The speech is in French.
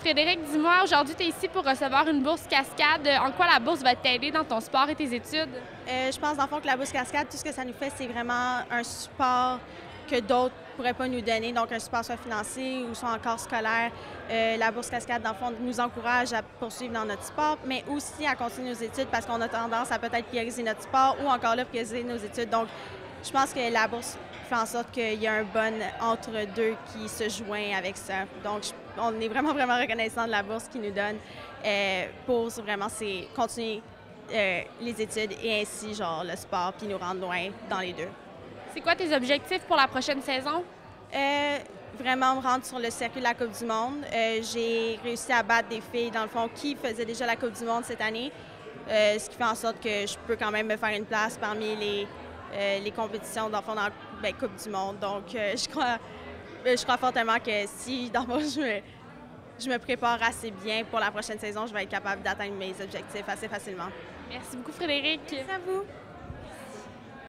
Frédéric, dis-moi, aujourd'hui, tu es ici pour recevoir une bourse cascade. En quoi la bourse va t'aider dans ton sport et tes études? Euh, je pense, dans le fond, que la bourse cascade, tout ce que ça nous fait, c'est vraiment un support que d'autres ne pourraient pas nous donner, donc un support soit financier ou soit encore scolaire. Euh, la bourse cascade, dans le fond, nous encourage à poursuivre dans notre sport, mais aussi à continuer nos études parce qu'on a tendance à peut-être prioriser notre sport ou encore là, prioriser nos études. Donc, je pense que la bourse fait en sorte qu'il y a un bon entre-deux qui se joint avec ça. Donc, on est vraiment, vraiment reconnaissant de la bourse qu'ils nous donne euh, pour vraiment continuer euh, les études et ainsi, genre, le sport, puis nous rendre loin dans les deux. C'est quoi tes objectifs pour la prochaine saison? Euh, vraiment me rendre sur le circuit de la Coupe du Monde. J'ai réussi à battre des filles, dans le fond, qui faisaient déjà la Coupe du Monde cette année, ce qui fait en sorte que je peux quand même me faire une place parmi les les compétitions dans, dans la ben, Coupe du Monde. Donc, je, crois, je crois fortement que si dans je me, je me prépare assez bien pour la prochaine saison, je vais être capable d'atteindre mes objectifs assez facilement. Merci beaucoup, Frédéric. Merci à vous.